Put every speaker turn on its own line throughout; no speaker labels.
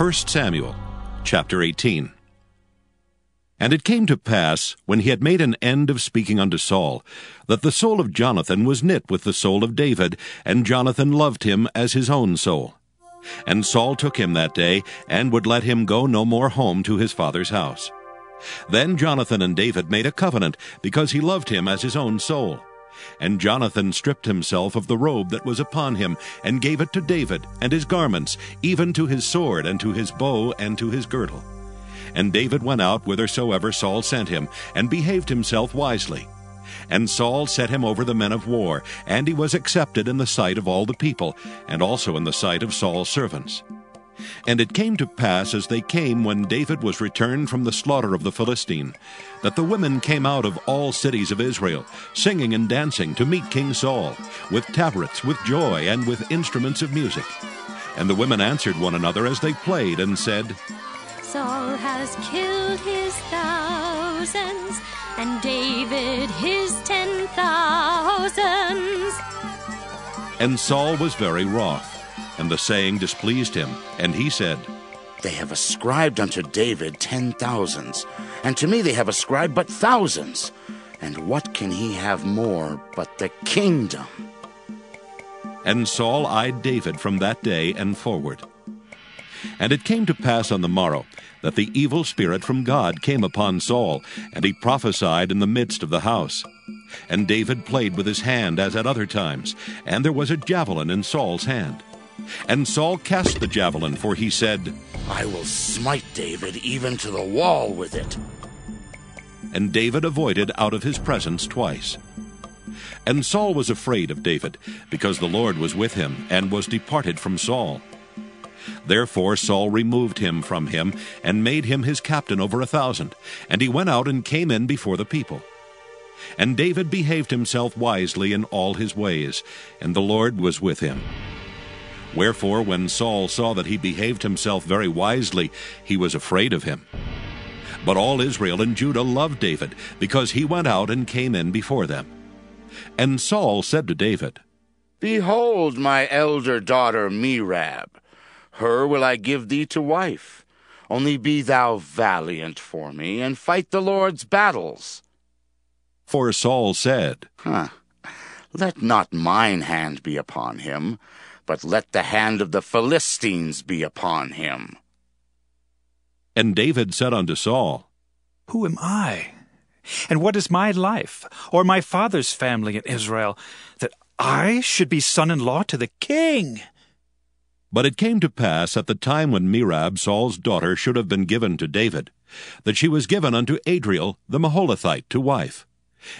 1 Samuel chapter 18 And it came to pass, when he had made an end of speaking unto Saul, that the soul of Jonathan was knit with the soul of David, and Jonathan loved him as his own soul. And Saul took him that day, and would let him go no more home to his father's house. Then Jonathan and David made a covenant, because he loved him as his own soul. And Jonathan stripped himself of the robe that was upon him, and gave it to David, and his garments, even to his sword, and to his bow, and to his girdle. And David went out whithersoever Saul sent him, and behaved himself wisely. And Saul set him over the men of war, and he was accepted in the sight of all the people, and also in the sight of Saul's servants. And it came to pass as they came when David was returned from the slaughter of the Philistine, that the women came out of all cities of Israel, singing and dancing to meet King Saul, with tabrets, with joy, and with instruments of music. And the women answered one another as they played, and said,
Saul has killed his thousands, and David his ten thousands.
And Saul was very wroth and the saying displeased him. And he said,
They have ascribed unto David ten thousands, and to me they have ascribed but thousands. And what can he have more but the kingdom?
And Saul eyed David from that day and forward. And it came to pass on the morrow that the evil spirit from God came upon Saul, and he prophesied in the midst of the house. And David played with his hand as at other times, and there was a javelin in Saul's hand. And Saul cast the javelin, for he said,
I will smite David even to the wall with it.
And David avoided out of his presence twice. And Saul was afraid of David, because the Lord was with him, and was departed from Saul. Therefore Saul removed him from him, and made him his captain over a thousand, and he went out and came in before the people. And David behaved himself wisely in all his ways, and the Lord was with him. Wherefore, when Saul saw that he behaved himself very wisely, he was afraid of him. But all Israel and Judah loved David, because he went out and came in before them. And Saul said to David,
Behold my elder daughter Merab. Her will I give thee to wife. Only be thou valiant for me, and fight the Lord's battles.
For Saul said,
Huh. Let not mine hand be upon him, but let the hand of the Philistines be upon him.
And David said unto Saul,
Who am I? And what is my life, or my father's family in Israel, that I should be son in law to the king?
But it came to pass at the time when Merab, Saul's daughter, should have been given to David, that she was given unto Adriel the Meholathite to wife.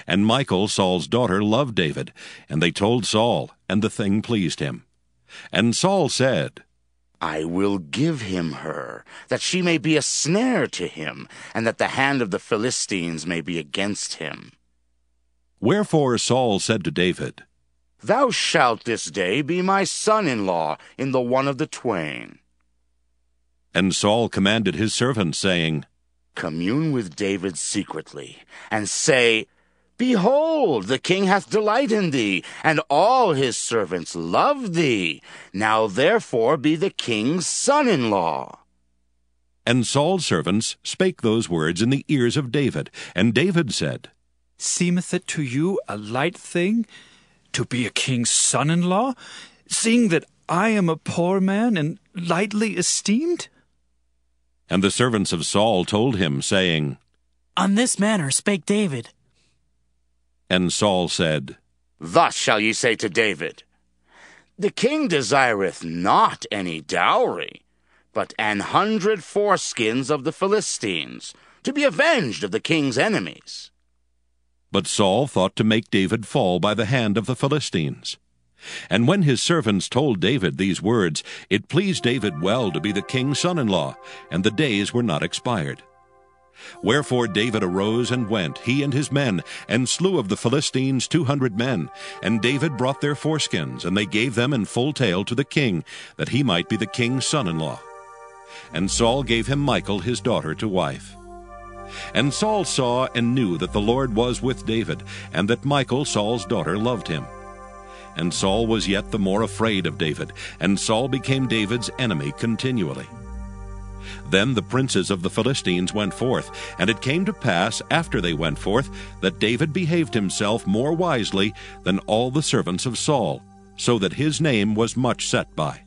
And Michal, Saul's daughter, loved David, and they told Saul, and the thing pleased him. And Saul said,
I will give him her, that she may be a snare to him, and that the hand of the Philistines may be against him.
Wherefore Saul said to David,
Thou shalt this day be my son in law in the one of the twain.
And Saul commanded his servants, saying,
Commune with David secretly, and say, Behold, the king hath delight in thee, and all his servants love thee. Now therefore be the king's son in law.
And Saul's servants spake those words in the ears of David. And David said,
Seemeth it to you a light thing to be a king's son in law, seeing that I am a poor man and lightly esteemed?
And the servants of Saul told him, saying,
On this manner spake David.
And Saul said,
Thus shall ye say to David, The king desireth not any dowry, but an hundred foreskins of the Philistines, to be avenged of the king's enemies.
But Saul thought to make David fall by the hand of the Philistines. And when his servants told David these words, it pleased David well to be the king's son in law, and the days were not expired. Wherefore David arose and went, he and his men, and slew of the Philistines two hundred men. And David brought their foreskins, and they gave them in full tale to the king, that he might be the king's son in law. And Saul gave him Michal his daughter to wife. And Saul saw and knew that the Lord was with David, and that Michal, Saul's daughter, loved him. And Saul was yet the more afraid of David, and Saul became David's enemy continually. Then the princes of the Philistines went forth, and it came to pass, after they went forth, that David behaved himself more wisely than all the servants of Saul, so that his name was much set by.